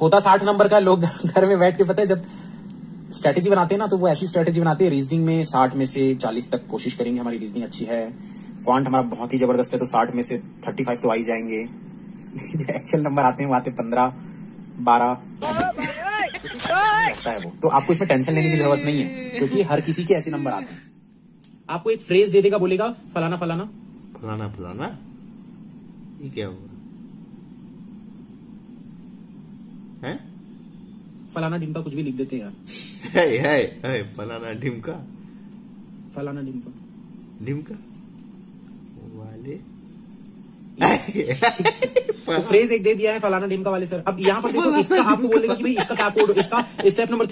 होता साठ नंबर का, लोग घर में बैठ के, पता है, जब स्ट्रेटेजी बनाते हैं ना तो वो ऐसी स्ट्रेटेजी बनाते हैं रीजनिंग में साठ में से चालीस तक कोशिश करेंगे, हमारी रीजनिंग अच्छी है। क्वांट हमारा बहुत ही ज़बरदस्त है तो साठ में से थर्टी फाइव तो आ ही जाएँगे। एक्चुअल नंबर आते हैं, वो आते पंद्रह, बारह लगता है वो। तो आपको इसमें टेंशन लेने की ज़रूरत नहीं है, क्योंकि हर किसी के ऐसे नंबर आते हैं। आपको एक फ्रेज दे देगा, बोलेगा, फलाना फलाना। फलाना फलाना? ये क्या हुआ? है? फलाना डिम्पा कुछ भी लिख देते हैं यार। है है है फलाना ढिमका? फलाना डिम्पा ढिमका? वाले? तो फ्रेज एक दे दिया है फलाना डिम्का वाले सर। अब यहाँ पर देखो इसका आपको बोलेगा कि भाई इसका क्या कोड इसका स्टेप नंबर